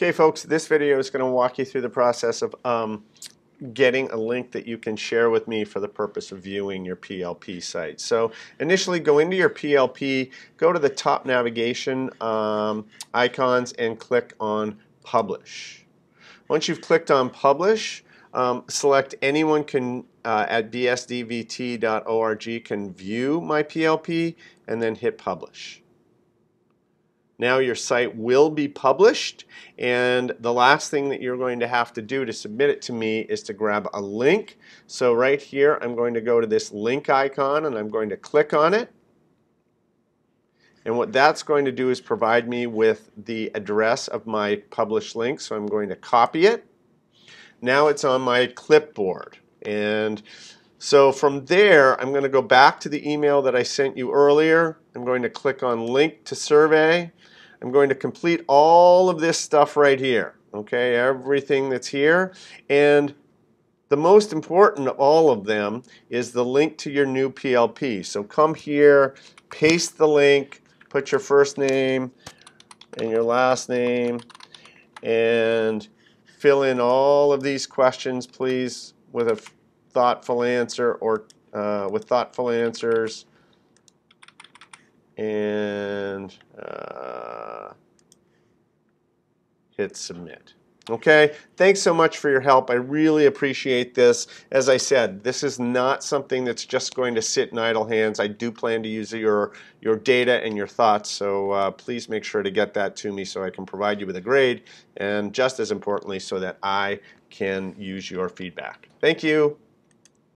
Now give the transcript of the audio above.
Okay, folks, this video is going to walk you through the process of um, getting a link that you can share with me for the purpose of viewing your PLP site. So initially go into your PLP, go to the top navigation um, icons and click on Publish. Once you've clicked on Publish, um, select anyone can uh, at bsdvt.org can view my PLP and then hit Publish. Now your site will be published and the last thing that you're going to have to do to submit it to me is to grab a link. So right here I'm going to go to this link icon and I'm going to click on it. And what that's going to do is provide me with the address of my published link. So I'm going to copy it. Now it's on my clipboard. And so from there, I'm going to go back to the email that I sent you earlier. I'm going to click on link to survey. I'm going to complete all of this stuff right here. Okay, everything that's here. And the most important of all of them is the link to your new PLP. So come here, paste the link, put your first name and your last name, and fill in all of these questions, please, with a thoughtful answer or uh, with thoughtful answers. And uh, hit submit. Okay, thanks so much for your help. I really appreciate this. As I said, this is not something that's just going to sit in idle hands. I do plan to use your, your data and your thoughts, so uh, please make sure to get that to me so I can provide you with a grade, and just as importantly, so that I can use your feedback. Thank you.